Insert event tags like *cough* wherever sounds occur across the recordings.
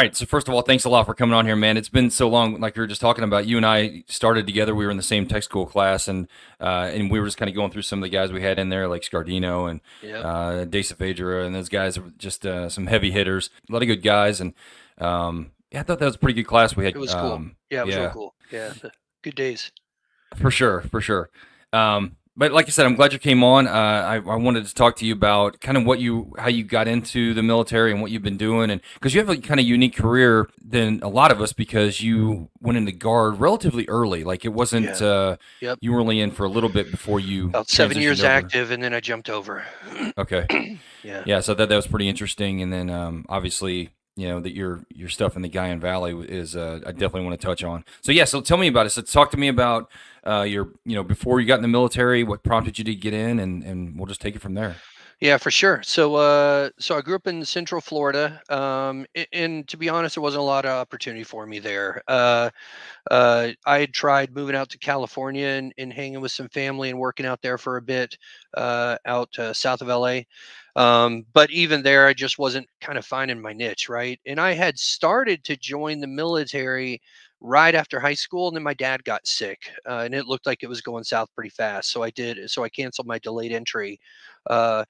right. So first of all, thanks a lot for coming on here, man. It's been so long. Like we were just talking about, you and I started together. We were in the same tech school class, and uh, and we were just kind of going through some of the guys we had in there, like Scardino and Yep. uh, Dasa Phaedra, and those guys are just uh, some heavy hitters, a lot of good guys, and um, yeah, I thought that was a pretty good class we had. It was cool. um, Yeah, it was yeah. real cool. Yeah, good days. For sure, for sure. Um, but like I said, I'm glad you came on. Uh, I, I wanted to talk to you about kind of what you, how you got into the military and what you've been doing, and because you have a kind of unique career than a lot of us because you went into guard relatively early. Like it wasn't, Yeah. uh, Yep. you were only in for a little bit before you About seven years over. active, and then I jumped over. Okay. *clears throat* Yeah. Yeah, so that that was pretty interesting, and then um, obviously, you know that your your stuff in the Guyan Valley is uh, I definitely want to touch on. So yeah, so tell me about it. So talk to me about uh, your you know before you got in the military, what prompted you to get in, and and we'll just take it from there. Yeah, for sure. So, uh, so I grew up in Central Florida, um, a- and to be honest, there wasn't a lot of opportunity for me there. Uh, uh, I had tried moving out to California and, and hanging with some family and working out there for a bit, uh, out uh, south of LA. Um, but even there, I just wasn't kind of finding my niche, right? And I had started to join the military right after high school, and then my dad got sick, uh, and it looked like it was going south pretty fast. So I did. So I canceled my delayed entry. Uh,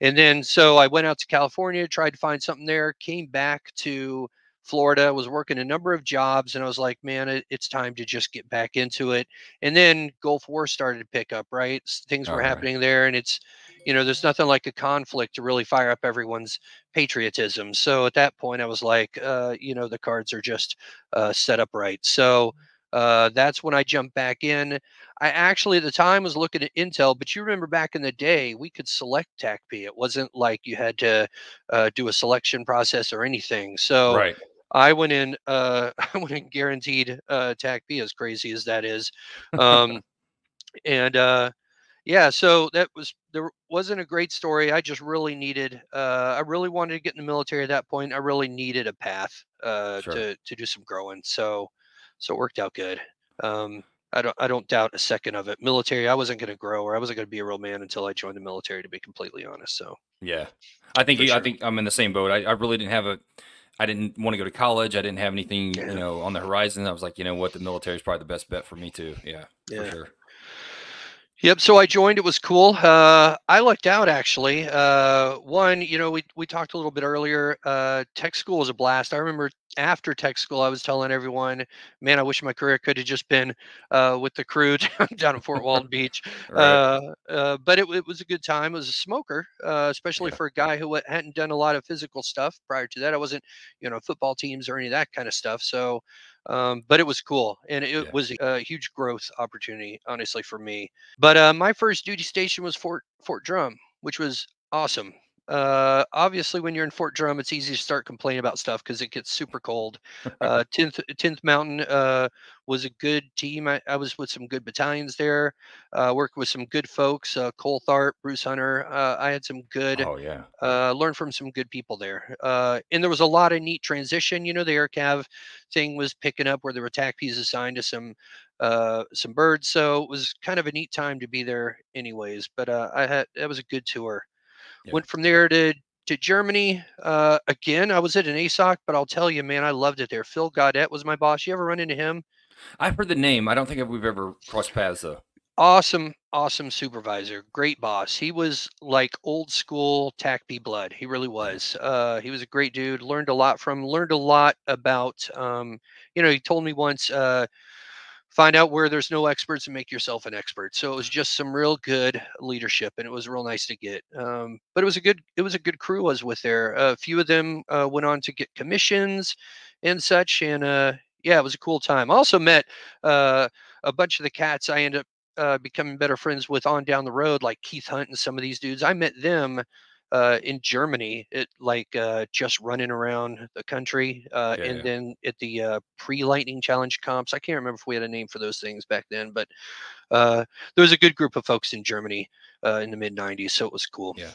and then so I went out to California, tried to find something there, came back to Florida, was working a number of jobs, and I was like, man, it, it's time to just get back into it. And then Gulf War started to pick up, right? Things were All right. happening there, and it's, you know, there's nothing like a conflict to really fire up everyone's patriotism. So at that point, I was like, uh, you know, the cards are just uh, set up right. So uh, that's when I jumped back in. I actually at the time was looking at Intel, but you remember back in the day, we could select TACP. It wasn't like you had to uh, do a selection process or anything. So right. I went in, uh, *laughs* I went in guaranteed uh, TACP, as crazy as that is. *laughs* Um, and uh, yeah, so that was there wasn't a great story. I just really needed, uh, I really wanted to get in the military at that point. I really needed a path uh, Sure. to to do some growing. So so it worked out good. Um, I don't I don't doubt a second of it. Military, I wasn't going to grow or I wasn't going to be a real man until I joined the military. To be completely honest, so Yeah, I think For I think I'm in the same boat. I, I really didn't have a. I didn't want to go to college. I didn't have anything, Yeah. you know, on the horizon. I was like, you know what, the military is probably the best bet for me too. Yeah, for Yeah. sure. Yep. So I joined. It was cool. Uh, I lucked out actually. Uh, one, you know, we we talked a little bit earlier. Uh, tech school was a blast. I remember after tech school, I was telling everyone, "Man, I wish my career could have just been uh, with the crew *laughs* down, down at Fort *laughs* Walton Beach." Right. Uh, uh, but it, it was a good time. It was a smoker, uh, especially Yeah. for a guy who hadn't done a lot of physical stuff prior to that. I wasn't, you know, football teams or any of that kind of stuff. So, um, but it was cool, and it Yeah. was a huge growth opportunity, honestly, for me. But uh, my first duty station was Fort Fort Drum, which was awesome. Uh, obviously, when you're in Fort Drum, it's easy to start complaining about stuff because it gets super cold. Uh, *laughs* 10th 10th Mountain uh, was a good team. I, I was with some good battalions there. Uh, worked with some good folks. Uh, Cole Tharp, Bruce Hunter. Uh, I had some good oh yeah. uh, learned from some good people there. Uh, and there was a lot of neat transition. You know, the AirCav thing was picking up where there were TACPs assigned to some uh, some birds. So it was kind of a neat time to be there, anyways. But uh, I had that was a good tour. Yeah. Went from there to to Germany. Uh, again, I was at an ASOC, but I'll tell you, man, I loved it there. Phil Godet was my boss. You ever run into him? I've heard the name. I don't think we've ever crossed paths though. awesome awesome supervisor great boss he was like old school TACP blood he really was uh he was a great dude learned a lot from learned a lot about um you know he told me once uh find out where there's no experts and make yourself an expert. So it was just some real good leadership and it was real nice to get um but it was a good it was a good crew i was with there. A few of them uh, went on to get commissions and such and uh yeah it was a cool time. I also met uh a bunch of the cats i ended up uh, becoming better friends with on down the road, like Keith Hunt and some of these dudes. I met them uh, in Germany, it like uh, just running around the country, uh, Yeah, and yeah. then at the uh, pre-Lightning Challenge comps. I can't remember if we had a name for those things back then, but uh, there was a good group of folks in Germany uh, in the mid '90s, so it was cool. Yeah.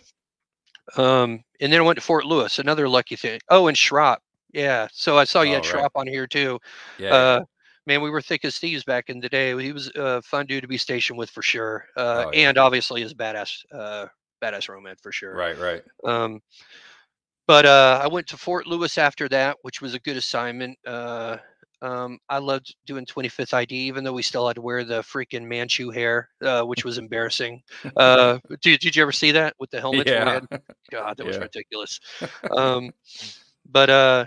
Um, and then I went to Fort Lewis, another lucky thing. Oh, and Schropp. Yeah. So I saw you Oh, had right. Schropp on here too. Yeah. Uh, man, we were thick as thieves back in the day. He was a fun dude to be stationed with for sure. Uh, Oh, yeah. and obviously his badass, uh, badass romance for sure. right. Right. Um, but uh, I went to Fort Lewis after that, which was a good assignment. Uh, um, I loved doing 25th ID, even though we still had to wear the freaking Manchu hair, uh, which was embarrassing. Uh, *laughs* did, did you ever see that with the helmet? Yeah. God, that was ridiculous. *laughs* Um, but uh,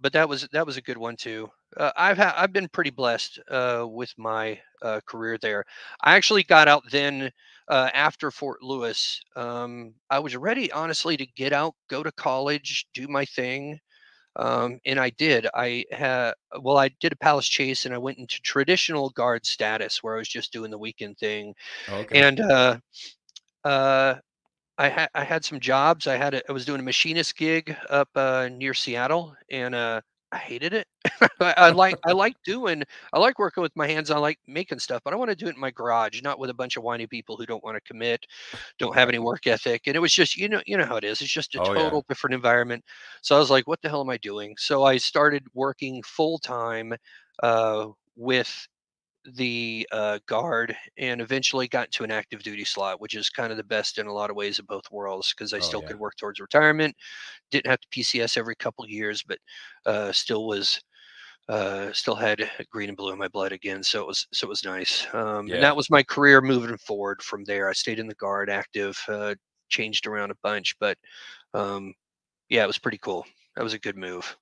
but that was that was a good one too. Uh, I've had I've been pretty blessed uh, with my uh, career there. I actually got out then uh, after Fort Lewis. Um, I was ready, honestly, to get out, go to college, do my thing, um, and I did. I had well, I did a Palace Chase, and I went into traditional guard status, where I was just doing the weekend thing, Okay. and uh, uh, I had I had some jobs. I had a, I was doing a machinist gig up uh, near Seattle, and uh, I hated it. *laughs* I, I like I like doing I like working with my hands. I like making stuff, but I want to do it in my garage, not with a bunch of whiny people who don't want to commit, don't have any work ethic. And it was just you know you know how it is. It's just a Oh, yeah. total different environment. So I was like, what the hell am I doing? So I started working full time uh, with the uh, guard and eventually got into an active duty slot, which is kind of the best in a lot of ways of both worlds because I Oh, still yeah. could work towards retirement. Didn't have to PCS every couple years, but uh, still was uh, still had green and blue in my blood again. So it was so it was nice. Um, Yeah. And that was my career moving forward from there. I stayed in the guard, active, uh, changed around a bunch, but um, yeah, it was pretty cool. That was a good move.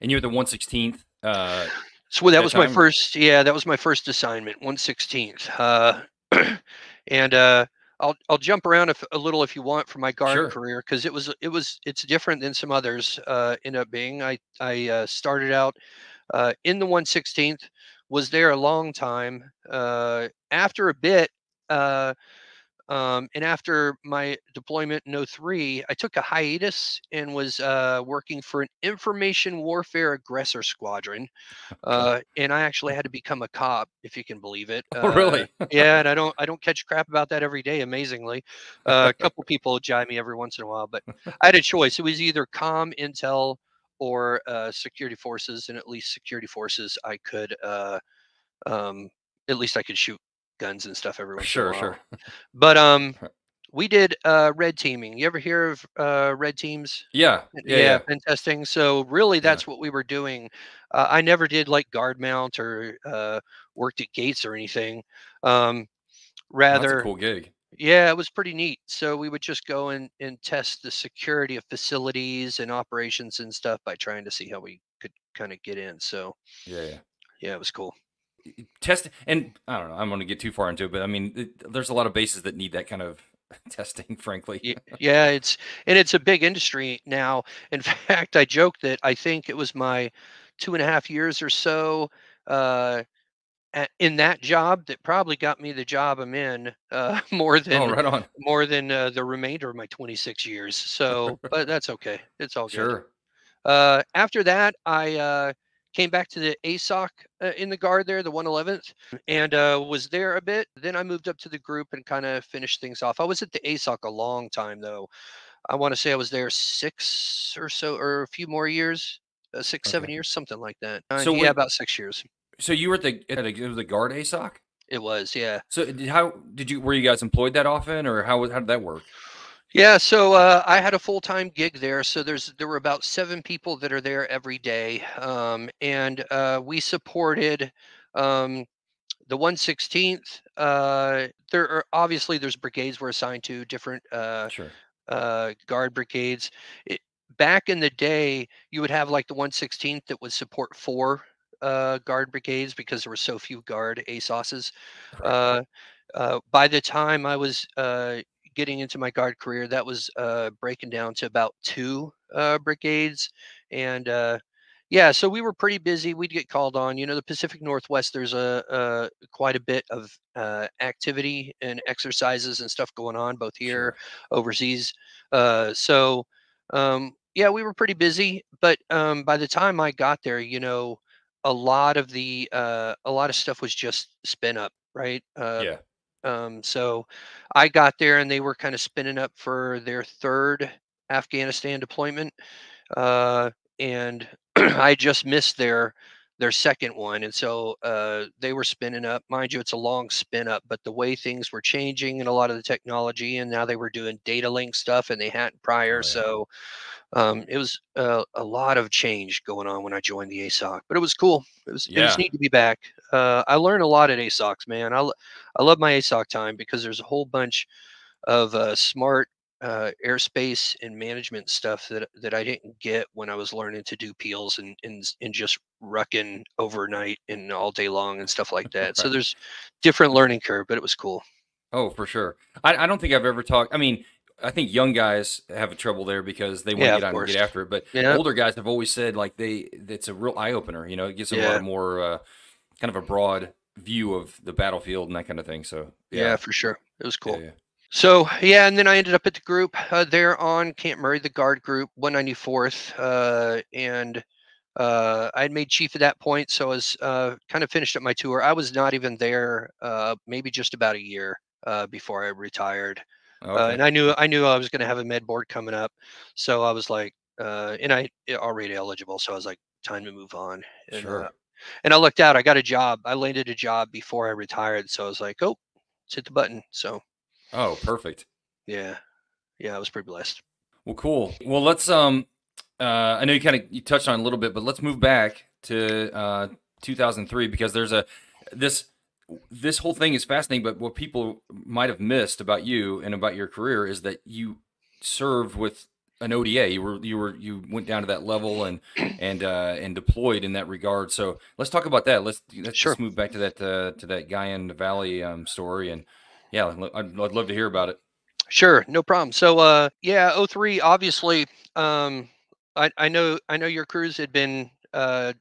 And you're the 116th. Uh, So that was my first, yeah, that was my first assignment, one sixteenth. Uh, *clears throat* and uh, I'll I'll jump around if, a little if you want for my guard Sure. career because it was it was it's different than some others uh, end up being. I I uh, started out uh, in the one sixteenth, was there a long time. Uh, after a bit, uh, um, and after my deployment in 03, I took a hiatus and was uh, working for an information warfare aggressor squadron. Uh, and I actually had to become a cop, if you can believe it. *laughs* Oh, really? Uh, *laughs* yeah, and I don't I don't catch crap about that every day. Amazingly, uh, a couple people jive me every once in a while, but I had a choice. It was either com, intel, or uh, security forces, and at least security forces, I could uh, um, at least I could shoot guns and stuff every once sure, in a while. sure. But um, *laughs* we did uh, red teaming. You ever hear of uh, red teams? Yeah. Yeah. Yeah. pen testing. So really, that's what we were doing. Uh, I never did like guard mount or uh, worked at gates or anything. Um, That's rather, a cool gig. yeah, it was pretty neat. So we would just go and, and test the security of facilities and operations and stuff by trying to see how we could kind of get in. So Yeah. Yeah. yeah, it was cool. Test and I don't know. I'm going to get too far into it, but I mean, it, there's a lot of bases that need that kind of *laughs* testing. Frankly. Ye- Yeah, it's and it's a big industry now. In *laughs* fact, I joke that I think it was my two and a half years or so uh, in that job that probably got me the job I'm in uh, *laughs* more than Oh, right on. more than uh, the remainder of my 26 years. So, but that's okay. It's all good. Sure. Uh, after that, I uh, came back to the ASOC uh, in the guard there, the 111th, and uh, was there a bit. Then I moved up to the group and kind of finished things off. I was at the ASOC a long time though. I want to say I was there six or so, or a few more years, uh, six, seven years, something like that. Uh, So yeah, when- about six years. So you were at the at was the guard ASOC. It was, yeah. So did, how did you were you guys employed that often, or how how did that work? Yeah, so uh, I had a full time gig there. So there's there were about seven people that are there every day, um, and uh, we supported um, the 116th. Uh, there are obviously there's brigades we're assigned to different uh, Sure. uh, guard brigades. It, back in the day, you would have like the 116th that would support four uh, guard brigades because there were so few guard ASOSs. Uh, uh, by the time I was uh, getting into my guard career, that was uh, breaking down to about two uh, brigades. And uh, yeah, so we were pretty busy. We'd get called on. You know, the Pacific Northwest, there's a, a quite a bit of uh, activity and exercises and stuff going on both here, overseas. Uh, so um, yeah, we were pretty busy. But um, by the time I got there, you know, a lot of the uh, a lot of stuff was just spin up, right? Uh, yeah. Um, so I got there and they were kind of spinning up for their third Afghanistan deployment. Uh, and *clears throat* I just missed their their second one, and so uh, they were spinning up. Mind you, it's a long spin up, but the way things were changing and a lot of the technology, and now they were doing data link stuff, and they hadn't prior. Oh, yeah. So um, it was uh, a lot of change going on when I joined the ASOC, but it was cool. It was yeah. it was neat to be back. Uh, I learned a lot at ASOCs, man. I I love my ASOC time because there's a whole bunch of uh, smart uh, airspace and management stuff that that I didn't get when I was learning to do peels and and, and just rucking overnight and all day long and stuff like that. *laughs* So there's different learning curve, but it was cool. Oh, for sure. I, I don't think I've ever talked. I mean, I think young guys have a trouble there because they want yeah, to get out and get after it. But yeah. older guys have always said like they it's a real eye opener. You know, it gives them yeah. a lot more uh, kind of a broad view of the battlefield and that kind of thing. So yeah, for sure, it was cool. So yeah, and then I ended up at the group uh, there on Camp Murray, the guard group, 194th, uh, and uh, I had made chief at that point, so I was uh, kind of finished up my tour. I was not even there, uh, maybe just about a year uh, before I retired, okay. and I knew I knew I was going to have a med board coming up, so I was like, and I already eligible, so I was like, time to move on. And, sure. And I looked out, I got a job. I landed a job before I retired, so I was like, oh, let's hit the button. So Oh, perfect. Yeah. Yeah, I was pretty blessed. Well, cool. Well, let's um uh I know you kind of you touched on a little bit, but let's move back to uh 2003 because there's a this this whole thing is fascinating, but what people might have missed about you and about your career is that you served with an ODA. You were you were you went down to that level and *clears throat* and uh, and deployed in that regard. So let's talk about that. Let's let's sure. just move back to that uh, to that Guyan Valley um, story and yeah, I'd, I'd love to hear about it. Sure, no problem. So, uh, yeah, 03, obviously, um, I, I know, I know your crews had been, uh,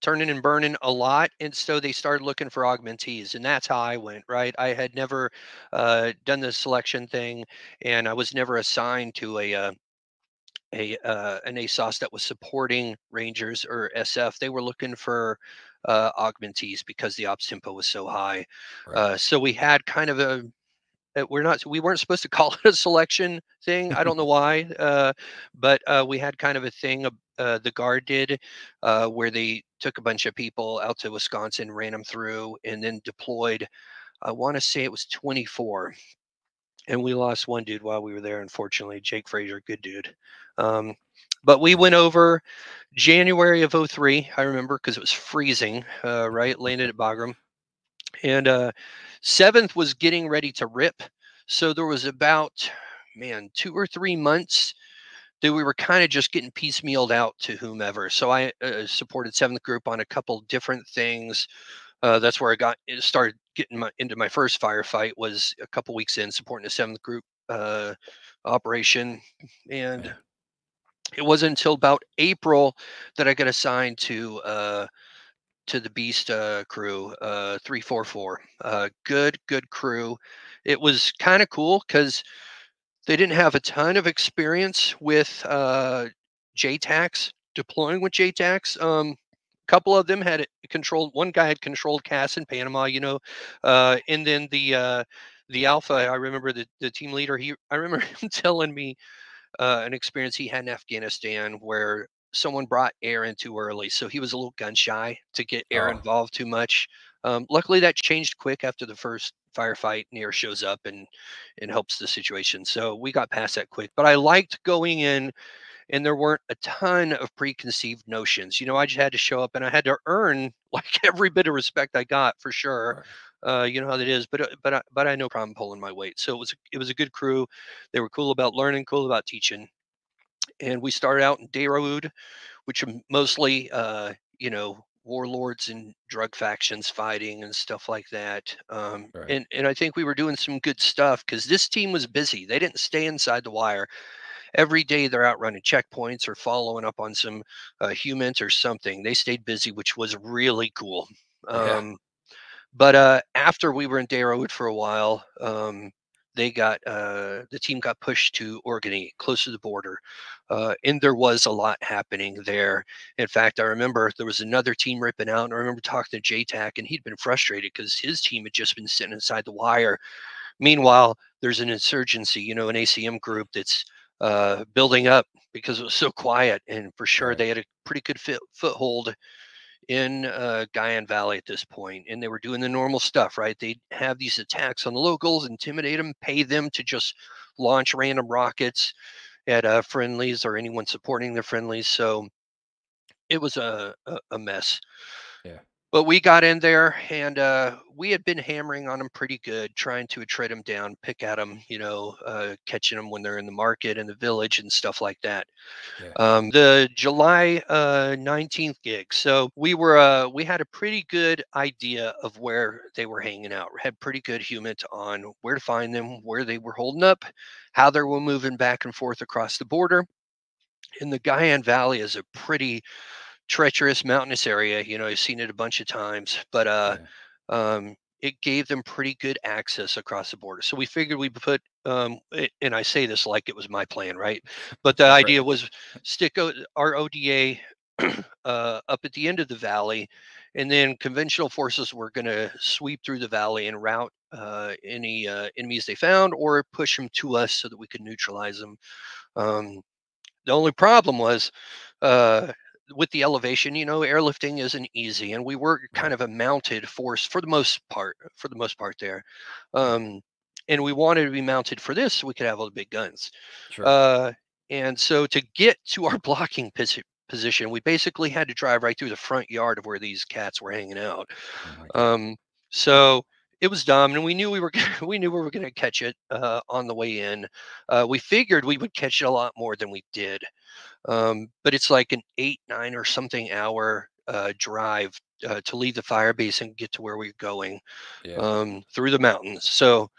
turning and burning a lot. And so they started looking for augmentees and that's how I went, right? I had never, uh, done the selection thing and I was never assigned to a, uh, a uh, an ASOS that was supporting Rangers or SF. They were looking for uh, augmentees because the ops tempo was so high. Right. Uh, so we had kind of a uh, we're not we weren't supposed to *laughs* call it a selection thing. I don't know why, uh, but uh, we had kind of a thing. Uh, the guard did where they took a bunch of people out to Wisconsin, ran them through, and then deployed. I want to say it was 24 and we lost one dude while we were there unfortunately jake frazier good dude um, but we went over January of 03, I remember because it was freezing, uh, right? Landed at Bagram. And uh, seventh was getting ready to rip. So there was about, man, two or three months that we were kind of just getting piecemealed out to whomever. So I uh, supported seventh group on a couple different things. Uh, that's where I got started getting my, into my first firefight was a couple weeks in supporting the seventh group uh, operation and it wasn't until about April that I got assigned to uh, to the Beast uh, crew, uh, 344. Uh, good, good crew. It was kind of cool because they didn't have a ton of experience with uh, JTACs, deploying with JTACs. Um, a couple of them had controlled, one guy had controlled CAS in Panama, you know, uh, and then the uh, the Alpha, I remember the, the team leader, he, I remember *laughs* him telling me, uh, an experience he had in Afghanistan where someone brought air in too early. So he was a little gun shy to get air oh. involved too much. Um, luckily, that changed quick after the first firefight. And shows up and and helps the situation. So we got past that quick. But I liked going in, and there weren't a ton of preconceived notions. You know, I just had to show up, and I had to earn *laughs* like every bit of respect I got for sure. Uh, you know how that is, but uh, but I, but I no problem pulling my weight. So it was it was a good crew. They were cool about learning, cool about teaching, and we started out in Deh Rawood, which are mostly uh, you know warlords and drug factions fighting and stuff like that. Um, right. And and I think we were doing some good stuff because this team was busy. They didn't stay inside the wire. Every day they're out running checkpoints or following up on some uh, HUMINT or something. They stayed busy, which was really cool. Um, yeah. But uh, after we were in Deh Rawood for a while, um, they got uh, the team got pushed to Orgun, close to the border, uh, and there was a lot happening there. In fact, I remember there was another team ripping out, and I remember talking to JTAC, and he'd been frustrated because his team had just been sitting inside the wire. Meanwhile, there's an insurgency, you know, an ACM group that's uh, building up because it was so quiet, and for sure they had a pretty good fit, foothold in uh, Guyan Valley at this point, and they were doing the normal stuff, right? They'd have these attacks on the locals, intimidate them, pay them to just launch random rockets at uh, friendlies or anyone supporting their friendlies. So it was a, a, a mess. But we got in there and uh, we had been hammering on them pretty good, trying to trade them down, pick at them, you know, uh, catching them when they're in the market in the village and stuff like that. Yeah. Um, the July uh, 19th gig. So we were, uh, we had a pretty good idea of where they were hanging out. Had pretty good HUMINT on where to find them, where they were holding up, how they were moving back and forth across the border. And the Guyan Valley is a pretty treacherous mountainous area. You know, I've seen it a bunch of times, but uh, Yeah. um, it gave them pretty good access across the border. So we figured we put, um, it, and I say this like it was my plan, right? But the Right. idea was stick o- our ODA *clears throat* uh, up at the end of the valley, and then conventional forces were going to sweep through the valley and route uh, any uh, enemies they found, or push them to us so that we could neutralize them. Um, the only problem was uh, with the elevation, you know, airlifting isn't easy, and we were kind of a mounted force for the most part. For the most part, there, um, and we wanted to be mounted for this so we could have all the big guns. Sure. Uh, and so to get to our *laughs* blocking posi- position, we basically had to drive right through the front yard of where these cats were hanging out. Oh. Um, so it was dumb, and we knew we were *laughs* we knew we were going to catch it uh, on the way in. Uh, we figured we would catch it a lot more than we did, um, but it's like an eight, nine, or something hour uh, drive uh, to leave the fire base and get to where we're going yeah. um, through the mountains. So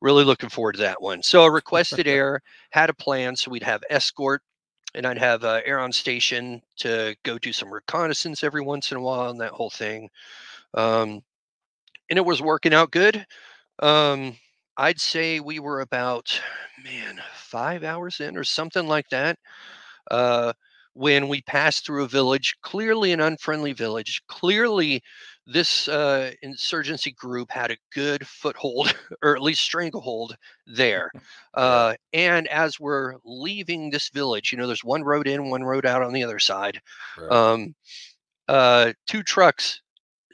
really looking forward to that one. So I requested *laughs* air, had a plan, so we'd have escort. And I'd have uh, air on station to go do some reconnaissance every once in a while and that whole thing. Um, and it was working out good. Um, I'd say we were about, man, five hours in or something like that. Uh, when we passed through a village, clearly an unfriendly village, clearly this uh, insurgency group had a good foothold, *laughs* or at least stranglehold there. *laughs* Uh, and as we're leaving this village, you know, there's one road in, one road out on the other side. right. Um, uh, two trucks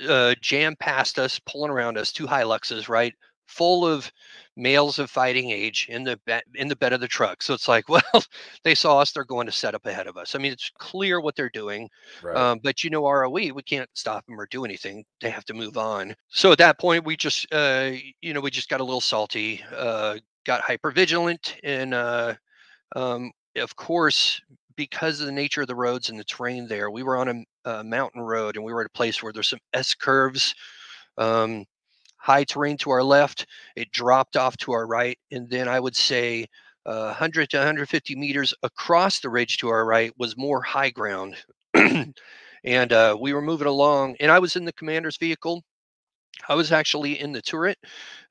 uh, jam past us, pulling around us, two Hiluxes, right, full of males of fighting age in the be- in the bed of the truck. So it's like, *laughs* well, they saw us; they're going to set up ahead of us. I mean, it's clear what they're doing. right. Um, but you know, ROE, we can't stop them or do anything. They have to move on. So at that point, we just, uh, you know, we just got a little salty, uh, got hyper vigilant, and uh, um, of course, because of the nature of the roads and the terrain there, we were on a mountain road, and we were at a place where there's some S curves. Um, high terrain to our left it dropped off to our right and then i would say uh, 100 to 150 meters across the ridge to our right was more high ground. *clears throat* And uh, we were moving along and i was in the commander's vehicle. I was actually in the turret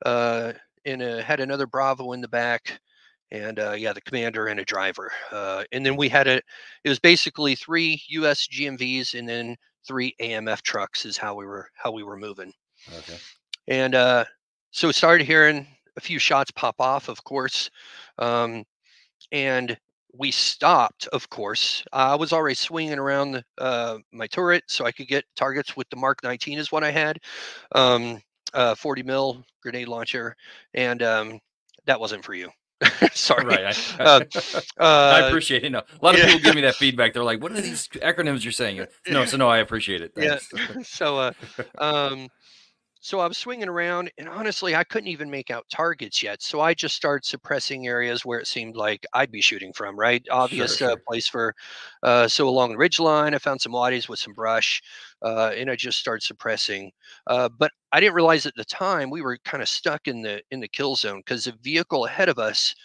uh, and uh, had another bravo in the back and uh, yeah the commander and a driver uh, and then we had a it was basically three us gmvs and then three amf trucks is how we were how we were moving. Okay. And uh, so we started hearing a few shots pop off, of course. Um, and we stopped, of course. I was already swinging around the, uh, my turret so I could get targets with the Mark 19 is what I had. Um, uh, 40 mil grenade launcher. And um, that wasn't for you. *laughs* Sorry. Right. I, Uh, *laughs* I Uh, appreciate it. No, a lot of yeah. people give me that *laughs* feedback. They're like, "What are these acronyms you're saying?" No, so no, I appreciate it. Yeah. So uh um so i was swinging around and honestly i couldn't even make out targets yet so i just started suppressing areas where it seemed like i'd be shooting from right? Obvious Uh, sure. place for uh so along the ridge line i found some wadis with some brush uh and i just started suppressing uh but i didn't realize at the time we were kind of stuck in the in the kill zone because the vehicle ahead of us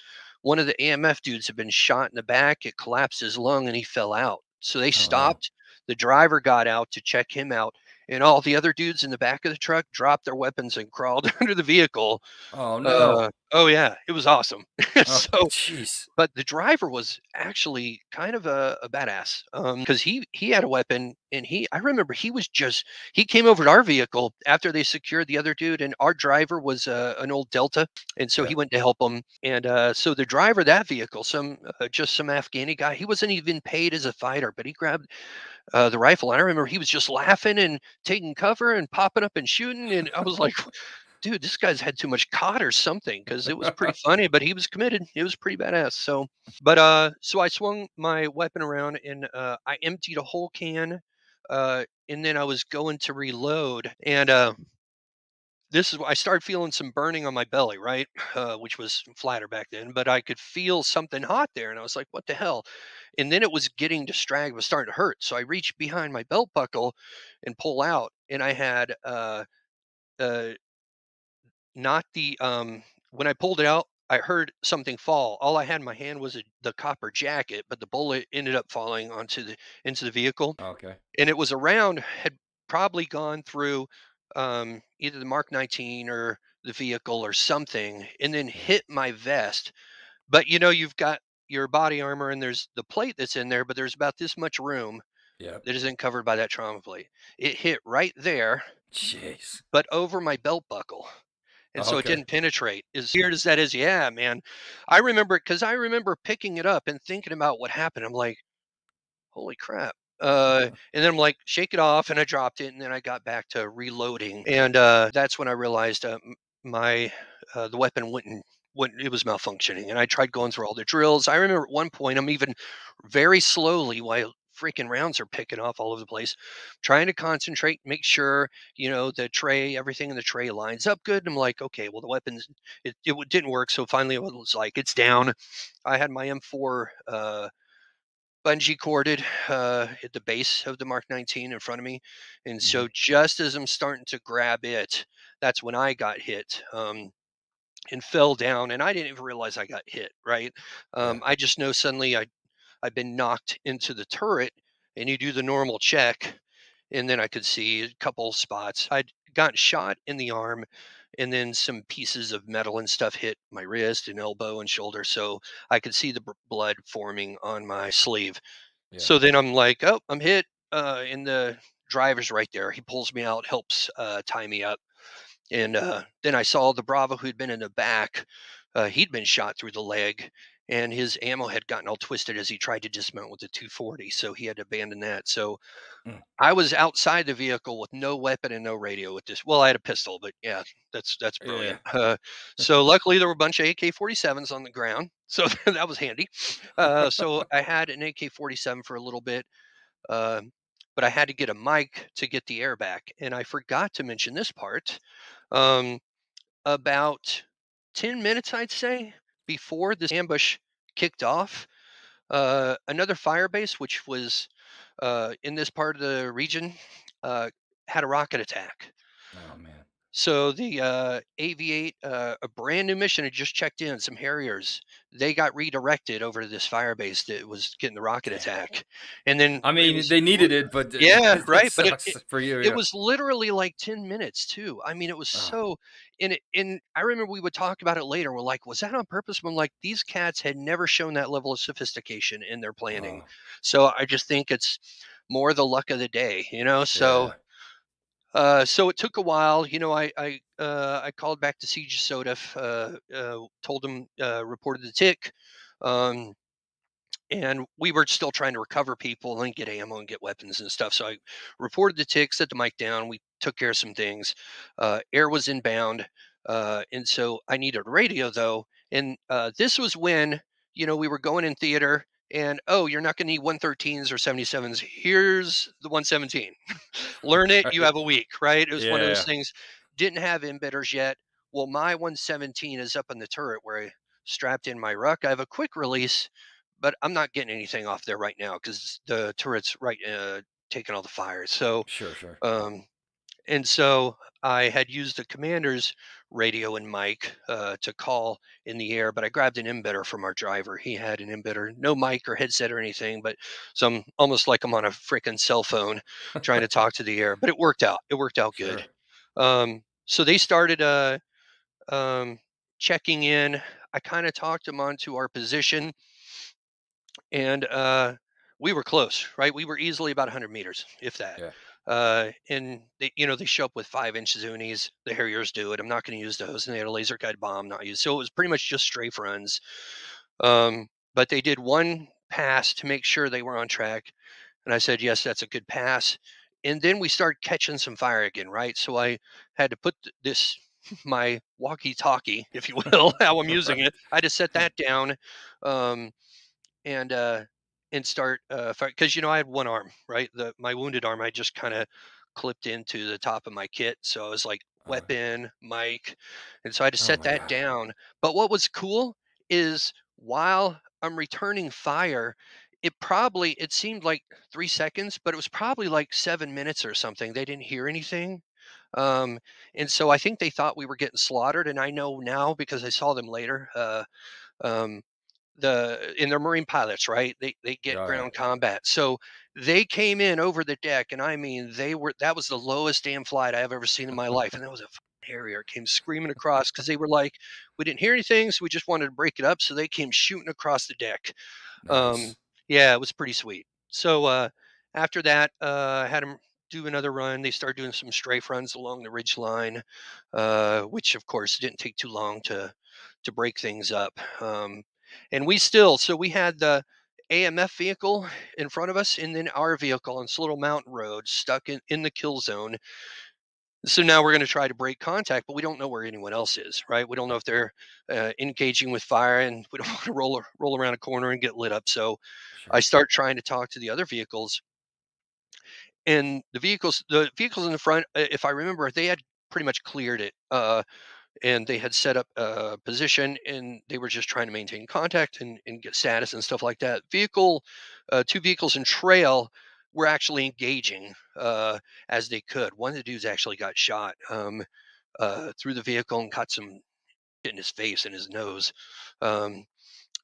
one of the amf dudes had been shot in the back it collapsed his lung and he fell out. So they Oh, stopped the driver got out to check him out and all the other dudes in the back of the truck dropped their weapons and crawled *laughs* under the vehicle. Oh no. Uh, oh yeah, it was awesome. *laughs* oh, so, jeez. but the driver was actually kind of a, a badass because he he had a weapon and he I remember he was just he came over to our vehicle after they secured the other dude and our driver was uh, an old Delta and so Yeah. he went to help him and uh, so the driver of that vehicle some uh, just some Afghani guy he wasn't even paid as a fighter but he grabbed uh, the rifle. And I remember he was just laughing and taking cover and popping up and shooting. And I was like, *laughs* *laughs* dude, this guy's had too much cod or something because it was pretty *laughs* funny, but he was committed. It was pretty badass. So, but, uh, so I swung my weapon around and, uh, I emptied a whole can, uh, and then I was going to reload and, uh, this is I started feeling some burning on my belly, right? *sighs* Uh, which was flatter back then, but I could feel something hot there. And I was like, what the hell? And then it was getting distracted, it was starting to hurt. So I reached behind my belt buckle and pull out. And I had, uh, uh, not the, um, when I pulled it out, I heard something fall. All I had in my hand was a, the copper jacket, but the bullet ended up falling onto the into the vehicle, Okay. and it was around had probably gone through um, either the Mark 19 or the vehicle or something, and then hit my vest. But you know, you've got your body armor, and there's the plate that's in there, but there's about this much room Yeah. that isn't covered by that trauma plate. It hit right there, Jeez. but over my belt buckle. And so it Okay. didn't penetrate. As weird as that is, yeah, man. I remember it because I remember picking it up and thinking about what happened. I'm like, holy crap. Uh, and then I'm like, shake it off, and I dropped it, and then I got back to reloading, and uh, that's when I realized uh, my uh, the weapon wouldn't wouldn't it was malfunctioning, and I tried going through all the drills. I remember at one point I'm even very slowly while freaking rounds are picking off all over the place, trying to concentrate, make sure you know the tray, everything in the tray lines up good. And I'm like, okay, well the weapons it, it didn't work, so finally it was like it's down. I had my M4 uh, bungee corded uh, at the base of the Mark 19 in front of me, and so just as I'm starting to grab it, that's when I got hit. Um, and fell down and i didn't even realize i got hit right? Um, i just know suddenly i i've been knocked into the turret and you do the normal check and then i could see a couple spots. I'd got shot in the arm and then some pieces of metal and stuff hit my wrist and elbow and shoulder so i could see the b- blood forming on my sleeve Yeah. so then i'm like oh i'm hit uh, and the driver's right there he pulls me out helps uh, tie me up and uh, then I saw the Bravo who'd been in the back. Uh, he'd been shot through the leg, and his ammo had gotten all twisted as he tried to dismount with the 240. So he had to abandon that. So Mm. I was outside the vehicle with no weapon and no radio with this. Well, I had a pistol, but yeah, that's that's Yeah. brilliant. *laughs* Uh, so luckily there were a bunch of AK-47s on the ground, *laughs* so *laughs* that was handy. Uh, so I had an AK-47 for a little bit. Um, but I had to get a mic to get the air back. And I forgot to mention this part. Um, about 10 minutes, I'd say, before this ambush kicked off, uh, another fire base, which was uh, in this part of the region, uh, had a rocket attack. Oh man. So the uh, AV-8, uh, a brand new mission had just checked in. Some Harriers, they got redirected over to this fire base that was getting the rocket attack, and then I mean, was- they needed it, but Yeah, that right, but it- for you. it yeah. was literally like 10 minutes too. I mean, it was Oh. so and it and I remember we would talk about it later. We're like, was that on purpose? I'm like, these cats had never shown that level of sophistication in their planning. Oh, So I just think it's more the luck of the day, you know? So yeah. Uh so it took a while. You know, I I uh I called back to CJSOTF, uh uh told them uh reported the tick. Um and we were still trying to recover people and get ammo and get weapons and stuff. So I reported the tick, set the mic down. We took care of some things. Air was inbound, and so I needed a radio though. And this was when you know we were going in theater, and oh, you're not going to need 113s or 77s. Here's the 117. *laughs* Learn it. You have a week, right? It was one of those Yeah. things. Didn't have MBITRs yet. Well, my 117 is up in the turret where I strapped in my ruck. I have a quick release but I'm not getting anything off there right now because the turret's right uh, taking all the fires. So, Sure, sure. um, and so I had used the commander's radio and mic uh, to call in the air, but I grabbed an MBITR from our driver. He had an MBITR, no mic or headset or anything, but some almost like I'm on a freaking cell phone trying to talk to the air. But it worked out. It worked out good. Sure. Um, so they started uh, um, checking in. I kind of talked them onto our position, and uh, we were close, right? We were easily about 100 meters, if that. Yeah. Uh, and they, you know, they show up with five inch Zunis. The Harriers do it. I'm not going to use those, and they had a laser guide bomb, not used. So it was pretty much just strafe runs. Um, but they did one pass to make sure they were on track. And I said, yes, that's a good pass. And then we start catching some fire again, right? So I had to put this *laughs* my walkie-talkie, if you *laughs* will, how I'm using it. I had to set *laughs* that down, um, and uh, and start fire because you know I had one arm, right? The my wounded arm, I just kind of clipped into the top of my kit, so I was like Uh, weapon, mic, and so I had to oh set my that god. down. But what was cool is while I'm returning fire, it probably it seemed like three seconds, but it was probably like seven minutes or something. They didn't hear anything. Um, and so I think they thought we were getting slaughtered. And I know now because I saw them later. Uh, um, the in their marine pilots right? They they get yeah. ground combat. So they came in over the deck and i mean they were that was the lowest damn flight i've ever seen in my life and that was a harrier. Came screaming across because they were like we didn't hear anything so we just wanted to break it up so they came shooting across the deck. Um yeah it was pretty sweet. So uh after that uh i had them do another run. They started doing some strafe runs along the ridge line uh which of course didn't take too long to to break things up. Um and we still, so we had the AMF vehicle in front of us and then our vehicle on this little mountain road stuck in, in the kill zone. So now we're going to try to break contact, but we don't know where anyone else is, right? We don't know if they're uh, engaging with fire and *laughs* we don't want to roll, roll around a corner and get lit up. So I start trying to talk to the other vehicles and the vehicles, the vehicles in the front, uh, if I remember, they had pretty much cleared it. Uh, and they had set up a position and they were just trying to maintain contact and, and get status and stuff like that. Vehicle, uh, two vehicles in trail were actually engaging uh, as they could. One of the dudes actually got shot um, uh, through the vehicle and caught some in his face and his nose. Um,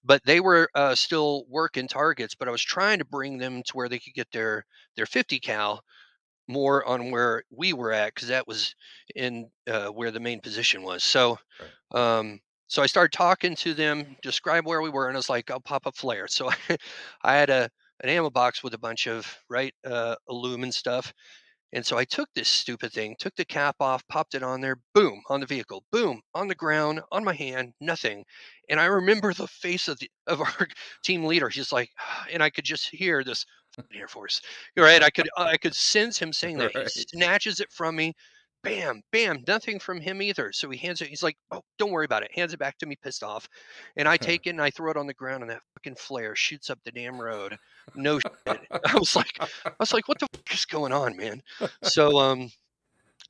but they were uh, still working targets. But I was trying to bring them to where they could get their their 50 cal more on where we were at because that was in uh, where the main position was. So, Right. um, so I started talking to them, describe where we were, and I was like, "I'll pop a flare." So I, *laughs* I had a an ammo box with a bunch of right uh, aluminum stuff, and so I took this stupid thing, took the cap off, popped it on there, boom, on the vehicle, boom, on the ground, on my hand, nothing. And I remember the face of the of our *laughs* team leader. He's like, *sighs* and I could just hear this Air Force. You're right. I could I could sense him *laughs* saying that. He snatches it from me. Bam, bam, nothing from him either. So he hands it. He's like, "Oh, don't worry about it." Hands it back to me, pissed off. And I take it and I throw it on the ground, and that fucking flare shoots up the damn road. No *laughs* shit. *laughs* I was like, I was like, "What the fuck is going on, man?" So um,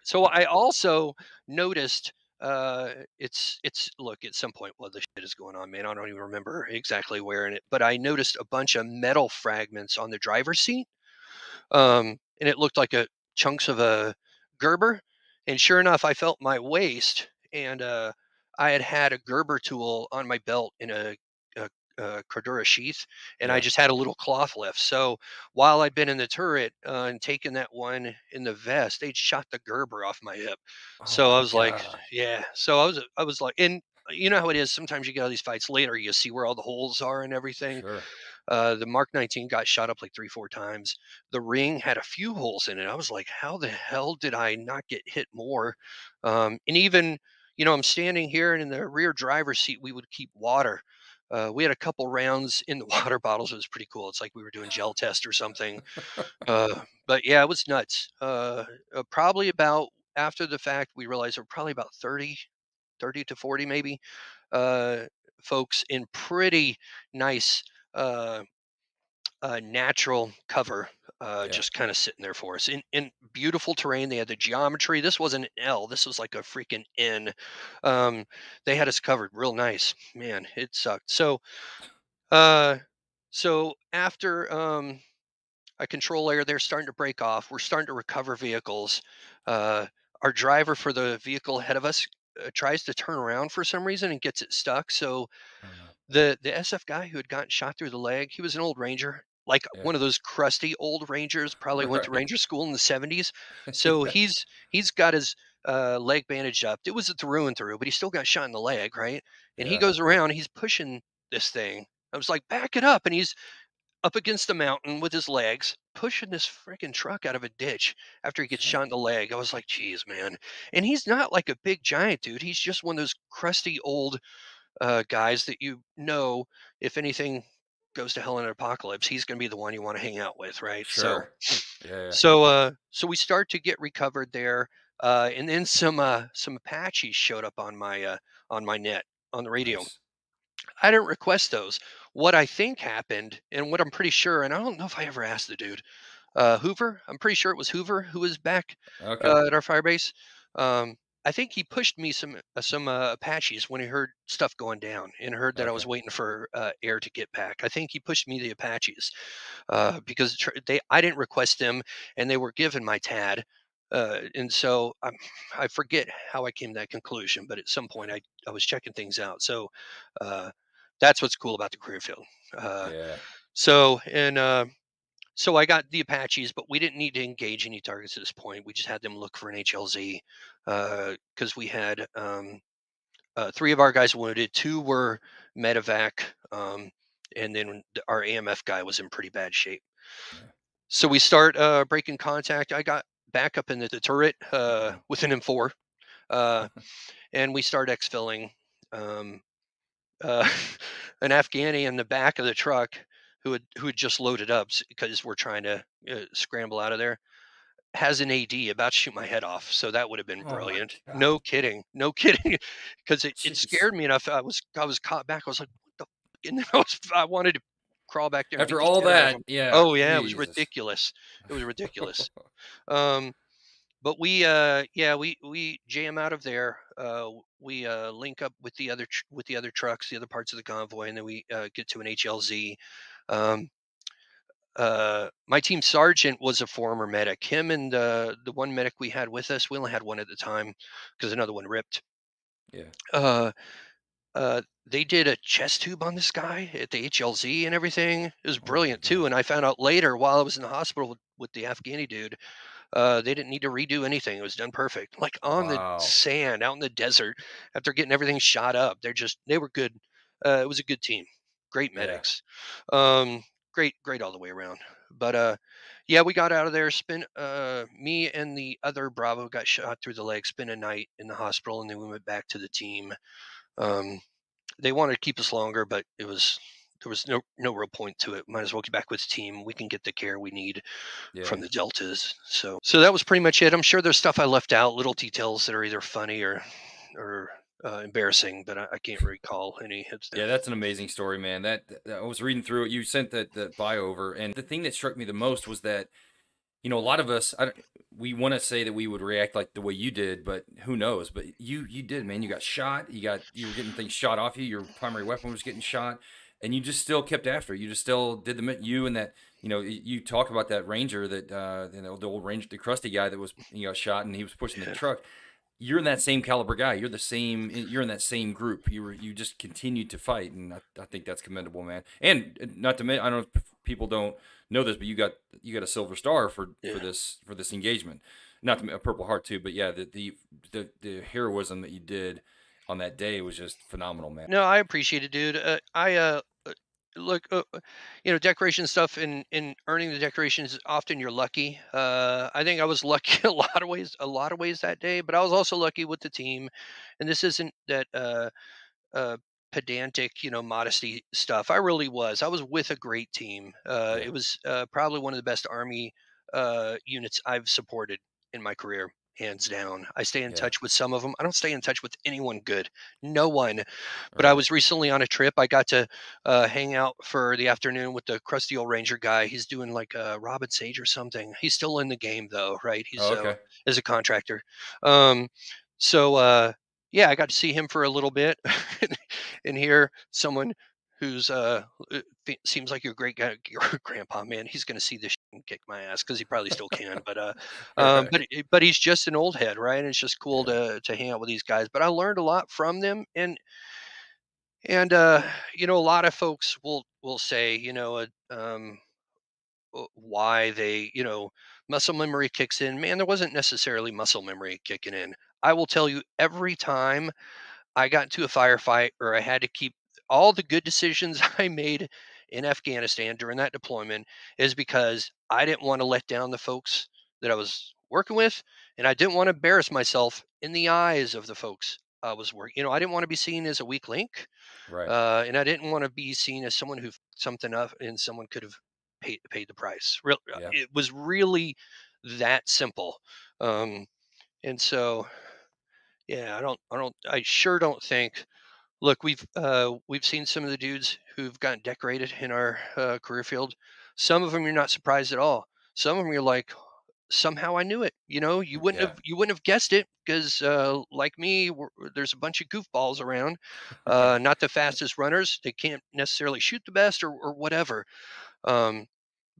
so I also noticed uh it's it's look at some point what the shit is going on man i don't even remember exactly where in it but i noticed a bunch of metal fragments on the driver's seat um and it looked like a chunks of a gerber and sure enough i felt my waist and uh i had had a gerber tool on my belt in a, a cordura sheath and i just had a little cloth left so while i'd been in the turret uh, and taken that one in the vest they'd shot the gerber off my hip Oh so I was like, yeah. So I was I was like, and you know how it is. Sometimes you get all these fights later, you see where all the holes are and everything. Sure. Uh, the Mark 19 got shot up like three, four times. The ring had a few holes in it. I was like, how the hell did I not get hit more? Um, and even, you know, I'm standing here and in the rear driver's seat, we would keep water. Uh, we had a couple rounds in the *laughs* water bottles. It was pretty cool. It's like we were doing gel test or something. *laughs* Uh, but yeah, it was nuts. Uh, uh, probably about after the fact, we realized there were probably about 30, 30 to 40 maybe uh, folks in pretty nice uh, uh, natural cover, uh, Yeah. just kind of sitting there for us in, in beautiful terrain. They had the geometry. This wasn't an L. This was like a freaking N. Um, they had us covered real nice. Man, it sucked. So, uh, so after um, a control layer they're starting to break off. We're starting to recover vehicles. Uh, our driver for the vehicle ahead of us uh, tries to turn around for some reason and gets it stuck. So Oh the the SF guy who had gotten shot through the leg, he was an old ranger, like Yeah. one of those crusty old rangers. *laughs* Probably went to ranger school in the seventies. *laughs* So he's he's got his uh, leg bandaged up. It was a through and through, but he still got shot in the leg, right? And he goes around. He's pushing this thing. I was like, back it up, and he's up against the mountain with his legs, pushing this freaking truck out of a ditch after he gets shot in the leg. I was like, geez, man. And he's not like a big giant dude. He's just one of those crusty old uh, guys that you know, if anything goes to hell in an apocalypse, he's going to be the one you want to hang out with, right? So, Sure. *sniffs* Yeah. yeah. so, uh, so we start to get recovered there, uh, and then some uh, some Apaches showed up on my uh, on my net on the radio. Nice. I didn't request those. What I think happened, and what I'm pretty sure, and I don't know if I ever asked the dude, uh, Hoover. I'm pretty sure it was Hoover who was back Okay. uh, at our fire base. Um, I think he pushed me some uh, some uh, Apaches when he heard stuff going down and heard that I was waiting for uh, air to get back. I think he pushed me the Apaches uh, because they I didn't request them and they were given my TAD. Uh, and so i I forget how I came to that conclusion, but at some point I, I was checking things out. So uh, that's what's cool about the career field. Uh, Yeah. so and uh, so I got the Apaches, but we didn't need to engage any targets at this point. We just had them look for an HLZ because we had um, uh, three of our guys wounded, two were medevac, um, and then our AMF guy was in pretty bad shape. So we start uh, breaking contact. I got back up in the, the turret uh, with an M4, uh, *laughs* and we start exfilling. Um, uh, *laughs* an Afghani in the back of the truck who had who had just loaded up because we're trying to uh, scramble out of there has an AD about to shoot my head off. So that would have been Oh brilliant. God. No kidding. No *laughs* kidding. Because it, it scared me enough. I was I was caught back. I was like, what the? f-" And then I was I wanted to crawl back there. After all shit out of that, yeah. Oh yeah, it was ridiculous. It was ridiculous. *laughs* Um, but we, uh, yeah, we we jam out of there. Uh, we uh, link up with the other tr- with the other trucks, the other parts of the convoy, and then we uh, get to an HLZ. Um, uh, my team sergeant was a former medic. Him and uh, the one medic we had with us, we only had one at the time because another one ripped. Yeah. Uh, uh, they did a chest tube on this guy at the HLZ and everything. It was Oh brilliant too. And I found out later while I was in the hospital with, with the Afghani dude, uh, they didn't need to redo anything. It was done perfect. Like on Wow. the sand, out in the desert, after getting everything shot up. They're just they were good. Uh, it was a good team. Great Yeah. medics. Um, great, great all the way around. But uh, yeah, we got out of there. Spent uh, me and the other Bravo got shot through the leg. Spent a night in the hospital, and then we went back to the team. Um, they wanted to keep us longer, but it was there was no no real point to it. Might as well get back with the team. We can get the care we need Yeah. from the deltas. So so that was pretty much it. I'm sure there's stuff I left out, little details that are either funny or or uh, embarrassing, but I, I can't recall any. Yeah, that's an amazing story, man. That, that- I was reading through it. You sent that that bio over, and the thing that struck me the most was that, you know, a lot of us, I, don't- we want to say that we would react like the way you did, but who knows? But you you did, man. You got shot. You got you were getting things shot off you. Your primary weapon was getting shot, and you just still kept after. You just still did the you and that. You know, you talk about that ranger that uh, you know, the old ranger, the crusty guy that was you know shot, and he was pushing the truck you're in that same caliber guy. You're the same. You're in that same group. You were. You just continued to fight, and I, I think that's commendable, man. And not to mention, I don't know if people don't know this, but you got you got a silver star for Yeah. for this for this engagement. Not to, a purple heart too, but yeah, the, the the the heroism that you did on that day was just phenomenal, man. No, I appreciate it, dude. Uh, I uh, look, uh, uh, you know, decoration stuff and in earning the decorations. Often you're lucky. Uh, I think I was *laughs* lucky a lot of ways, a lot of ways that day, but I was also lucky with the team. And this isn't that uh, uh, pedantic, you know, modesty stuff. I really was. I was with a great team. Uh, it was uh, probably one of the best army uh, units I've supported in my career, hands down. I stay in Yeah. touch with some of them. I don't stay in touch with anyone good. No one but I was recently on a trip. I got to uh, hang out for the afternoon with the crusty old ranger guy. He's doing like a Robin Sage or something. He's still in the game though, right? He's Oh, uh, as a contractor. Um, so uh, yeah, I got to see him for a little bit *laughs* and hear someone who's uh uh, seems like your great guy, your *laughs* grandpa man. He's gonna see this and kick my ass because he probably still can. But uh, *laughs* um, but but he's just an old head, right? And it's just cool to to hang out with these guys. But I learned a lot from them, and and uh, you know, a lot of folks will will say, you know, uh, um, uh, why they, you know, muscle memory kicks in. Man, there wasn't necessarily muscle memory kicking in. I will tell you, every time I got into a firefight or I had to keep all the good decisions *laughs* I made in Afghanistan during that deployment is because I didn't want to let down the folks that I was working with, and I didn't want to embarrass myself in the eyes of the folks I was working. You know, I didn't want to be seen as a weak link, Right. uh, and I didn't want to be seen as someone who something up and someone could have paid paid the price. Real, uh, Yeah. it was really that simple. Um, and so, yeah, I don't, I don't, I sure don't think. Look, we've uh, we've seen some of the dudes who've gotten decorated in our uh, career field. Some of them you're not surprised at all. Some of them you're like, somehow I knew it. You know, you wouldn't Yeah. have you wouldn't have guessed it because, uh, like me, there's a bunch of goofballs around. *laughs* Uh, not the fastest runners. They can't necessarily shoot the best or or whatever. Um,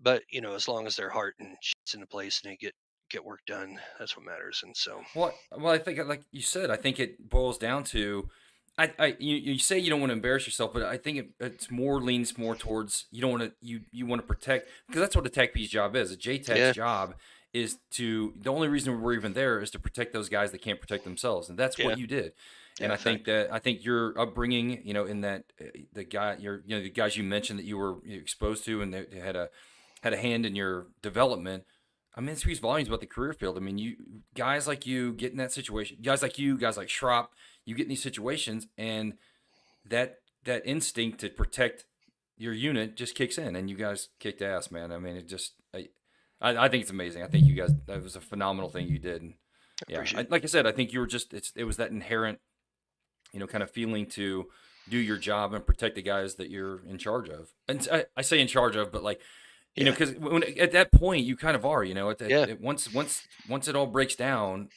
but you know, as long as their heart and shit's in the place and they get get work done, that's what matters. And so, Well, well, I think, like you said, I think it boils down to, I, I, you, you say you don't want to embarrass yourself, but I think it, it's more leans more towards you don't want to, you, you want to protect because that's what a TACP's job is. A JTAC's Yeah. job is to the only reason we're even there is to protect those guys that can't protect themselves, and that's Yeah. what you did. And Yeah, I think that I think your upbringing, you know, in that uh, the guy, your, you know, the guys you mentioned that you were exposed to and that had a had a hand in your development. I mean, it speaks volumes about the career field. I mean, you guys like you get in that situation, guys like you, guys like Schropp, you get in these situations, and that that instinct to protect your unit just kicks in, and you guys kicked ass, man. I mean, it just, I, I, I think it's amazing. I think you guys that was a phenomenal thing you did. And yeah, I, like I said, I think you were just it's it was that inherent, you know, kind of feeling to do your job and protect the guys that you're in charge of. And I, I say in charge of, but like you know, because when at that point you kind of are, you know, at that, Yeah. it- once once once it all breaks down,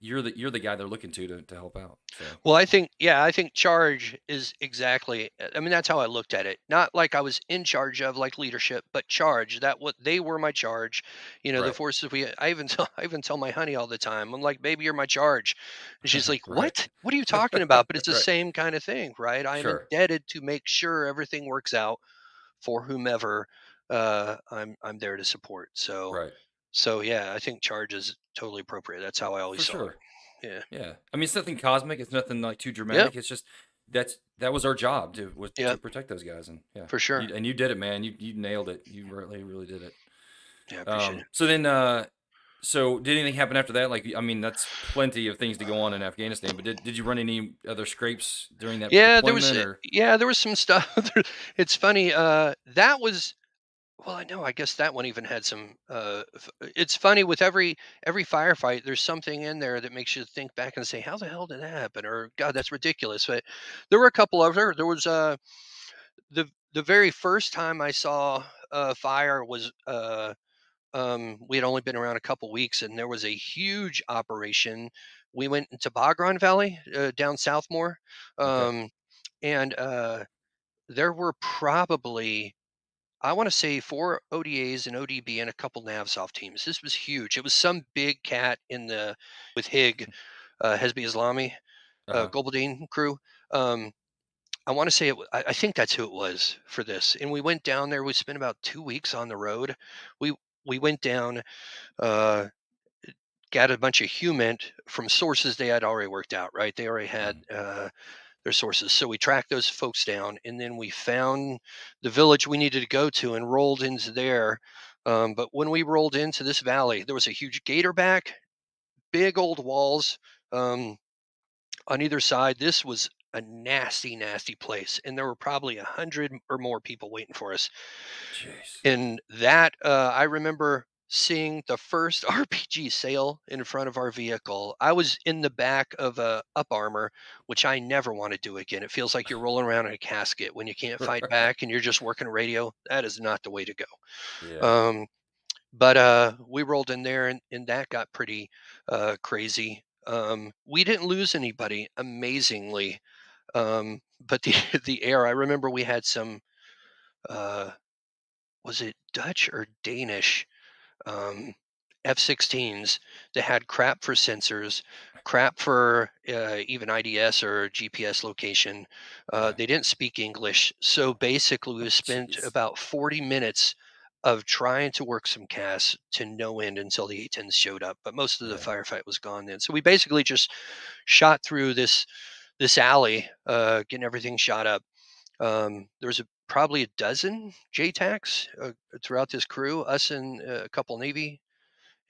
you're the you're the guy they're looking to to, to help out. So Well, I think, yeah, I think charge is exactly. uh, I mean, that's how I looked at it. Not like I was in charge of like leadership, but charge. That what they were my charge. You know, the Right. forces we. I even *laughs* tell, I even tell my honey all the time. I'm like, baby, you're my charge, and she's like, *laughs* Right. what? What are you talking *laughs* about? But it's the Right. same kind of thing, right? I am Sure. indebted to make sure everything works out for whomever uh, I'm I'm there to support. So right, so yeah, I think charge is totally appropriate. That's how I always for saw sure. it. Yeah. Yeah, I mean, it's nothing cosmic. It's nothing like too dramatic. It's just that's that was our job to was Yeah. to protect those guys, and yeah, For sure. You, and you did it, man. You you nailed it. You really really did it. Yeah, Um, it. so then, uh, so did anything happen after that? Like, I mean, that's plenty of things to go on in Afghanistan. But did, did you run any other scrapes during that? Yeah, there was or- yeah, there was some stuff. *laughs* it's funny. Uh, that was well, I know. I guess that one even had some. Uh, f- it's funny with every every firefight. There's something in there that makes you think back and say, "How the hell did that happen?" Or "God, that's ridiculous." But there were a couple of there. There was uh the the very first time I saw uh, fire was uh um we had only been around a couple weeks and there was a huge operation. We went into Baghran Valley uh, down Southmore. Okay. Um, and uh, there were probably I want to say four ODAs and ODB and a couple NavSoft teams. This was huge. It was some big cat in the with HIG, uh, Hezbi Islami, uh, Uh-huh. Gulbuddin crew. Um, I want to say it. I, I think that's who it was for this. And we went down there. We spent about two weeks on the road. We we went down, uh, got a bunch of HUMINT from sources they had already worked out. Right, they already had uh, their sources. So we tracked those folks down, and then we found the village we needed to go to and rolled into there. Um, but when we rolled into this valley, there was a huge gator back, big old walls um, on either side. This was a nasty, nasty place, and there were probably a hundred or more people waiting for us. Jeez. And that uh, I remember seeing the first *laughs* RPG sail in front of our vehicle. I was in the back of a up armor, which I never want to do again. It feels like you're rolling around in a casket when you can't fight *laughs* back and you're just working radio. That is not the way to go. Yeah. Um, but uh, we rolled in there, and, and that got pretty uh, crazy. Um, we didn't lose anybody, amazingly. Um, but the *laughs* the air, I remember we had some. Uh, was it Dutch or Danish? Um, F-16s that had crap for sensors, crap for uh, even IDS or GPS location. Uh, They didn't speak English, so basically we spent Jeez. about 40 minutes of trying to work some casts to no end until the A-10s showed up. But most of the Yeah. firefight was gone then. So we basically just shot through this this alley, uh, getting everything shot up. Um, there was a, probably a dozen JTACs uh, throughout this crew, us and uh, a couple Navy,